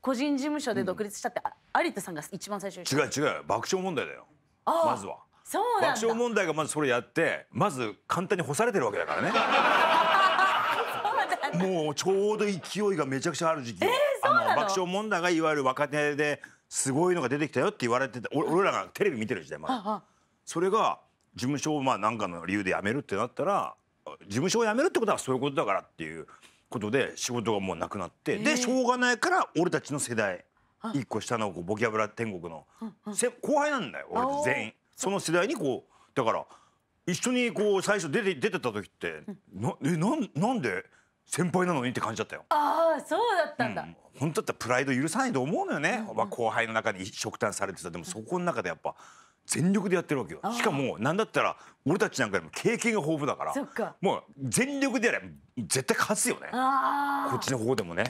個人事務所で独立したって、あ有田さんが一番最初に違う違う。爆笑問題だよ。あまずは。そうなんだ。爆笑問題がまずそれやってまず簡単に干されてるわけだからね。もうちょうど勢いがめちゃくちゃある時期よ、そうなの？あの爆笑問題がいわゆる若手ですごいのが出てきたよって言われててお俺らがテレビ見てる時代まだそれが事務所をまあ何かの理由で辞めるってなったら事務所を辞めるってことはそういうことだからっていうことで仕事がもうなくなって、でしょうがないから俺たちの世代一個下のこうボキャブラ天国の、せ後輩なんだよ俺たち全員。その世代にこうだから一緒にこう最初出て出てった時って、なえなんなんで先輩なのにって感じだったよ。ああそうだったんだ、本当だったらプライド許さないと思うのよね、まあ後輩の中に食炭されてた。でもそこの中でやっぱ全力でやってるわけよ。しかもなんだったら俺たちなんかよりも経験が豊富だからもう全力でやれ。ば絶対勝つよね。あこっちの方でもね